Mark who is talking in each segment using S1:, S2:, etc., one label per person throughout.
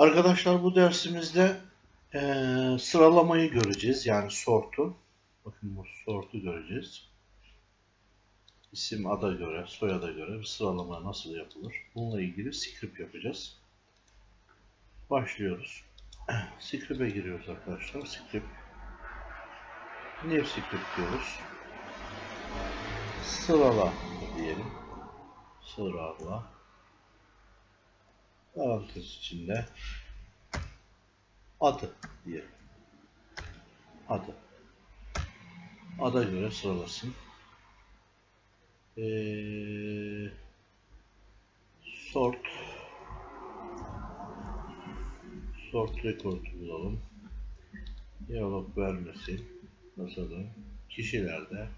S1: Arkadaşlar bu dersimizde eee, sıralamayı göreceğiz. Yani sortu. Bakın bu sortu göreceğiz. İsim ada göre, soyada göre bir sıralama nasıl yapılır? Bununla ilgili script yapacağız. Başlıyoruz. Script'e giriyoruz arkadaşlar. Script. New script diyoruz. Sırala diyelim. Sırala. Parantez içinde adı diyelim. Adı. Ada göre sıralasın. Ee, sort sort record bulalım. Diyalog vermesin. Mesela kişilerde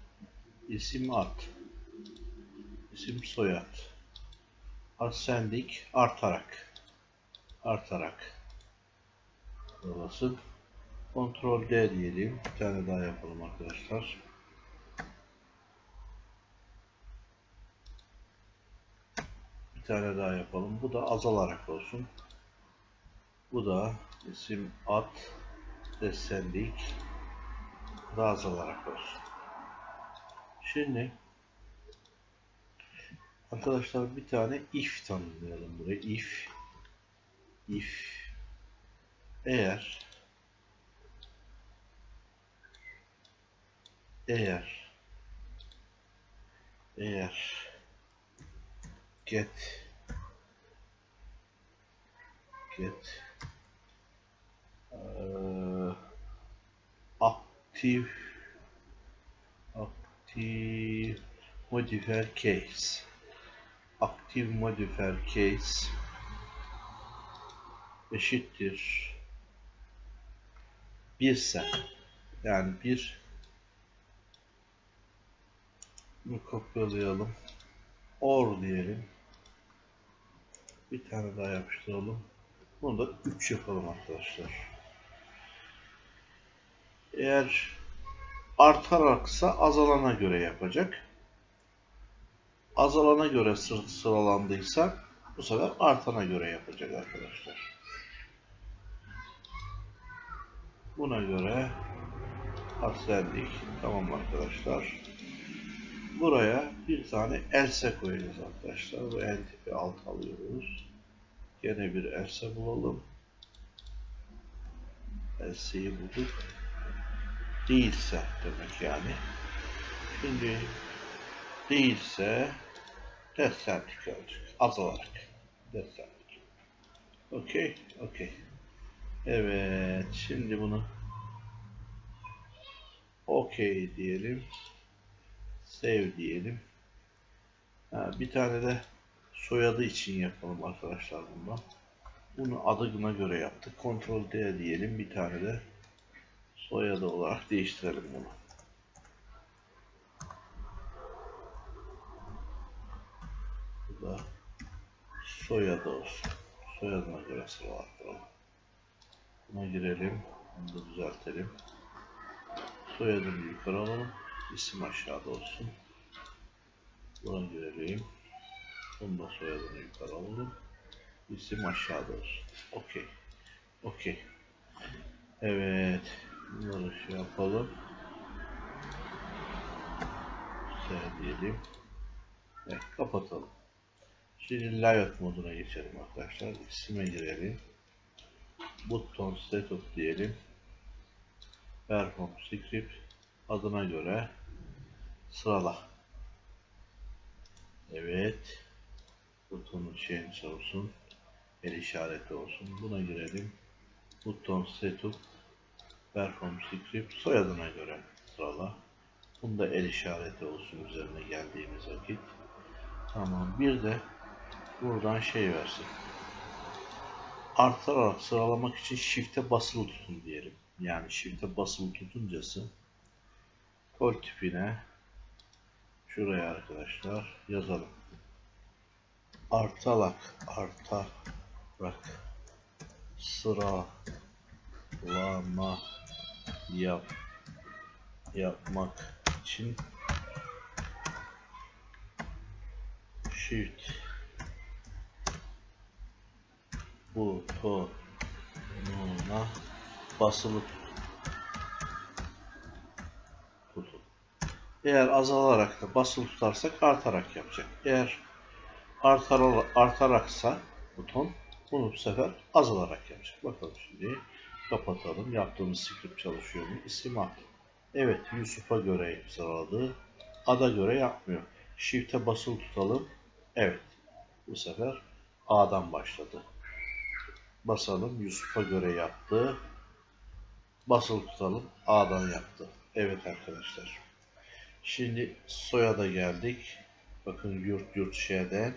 S1: isim at. isim soyad. Ascending artarak. Artarak. Sırasın. Ctrl D diyelim. Bir tane daha yapalım arkadaşlar. Bir tane daha yapalım. Bu da azalarak olsun. Bu da isim at descending Bu da azalarak olsun. Şimdi arkadaşlar bir tane if tanımlayalım buraya. If if eğer eğer eğer get get eee, active active modifier case. Active modifier case eşittir. Birse yani bir bunu kopyalayalım. Or diyelim. Bir tane daha yapıştıralım. Bunu da 3 yapalım arkadaşlar. Eğer artaraksa azalana göre yapacak. Azalana göre sır sıralandıysa bu sefer artana göre yapacak arkadaşlar Buna göre aslendik. Tamam arkadaşlar. Buraya bir tane else koyacağız arkadaşlar. Bu el tipi alt alıyoruz. Gene bir else bulalım. Else'yi bulduk. Değilse demek yani. Şimdi değilse descending olacak. Azalarak. Descending. Okey. Okey. Evet, şimdi bunu OK diyelim. Save diyelim. Ha, bir tane de soyadı için yapalım arkadaşlar bundan. Bunu adına göre yaptık. Ctrl D diyelim. Bir tane de soyadı olarak değiştirelim bunu. Bu da soyadı olsun. Soyadına göre sıralandıralım. Buna girelim. Bunu da düzeltelim. Soyadını yukarı alalım. İsim aşağıda olsun. Buna girelim. Bunu da soyadını yukarı alalım. İsim aşağıda olsun. Okey. Okey. Evet. Bunları şey yapalım. Sen diyelim. Evet, kapatalım. Şimdi layout moduna geçelim arkadaşlar. İsime girelim button setup diyelim. Perform script adına göre sırala. Evet. Butonun change olsun. El işareti olsun. Buna girelim. Buton setup perform script soyadına göre sırala. Bunda el işareti olsun üzerine geldiğimiz vakit. Tamam. Bir de buradan şey versin artarak sıralamak için shift'e basılı tutun diyelim. Yani shift'e basılı tutuncası kol tipine şuraya arkadaşlar yazalım. Artalak, artarak sıralama yap yapmak için shift butonu sonra basılı tutun. Eğer azalarak da basılı tutarsak artarak yapacak. Eğer artar, artaraksa buton bunu bu sefer azalarak yapacak. Bakalım şimdi kapatalım. Yaptığımız script çalışıyor mu? İsim at. Evet Yusuf'a göre sıraladı. Ada göre yapmıyor. Shift'e basılı tutalım. Evet. Bu sefer A'dan başladı. Basalım. Yusuf'a göre yaptı. Basılı tutalım. A'dan yaptı. Evet arkadaşlar. Şimdi soya da geldik. Bakın yurt yurt şeyden.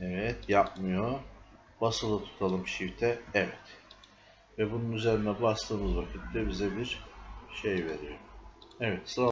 S1: Evet yapmıyor. Basılı tutalım shift'e. Evet. Ve bunun üzerine bastığımız vakitte bize bir şey veriyor. Evet sıra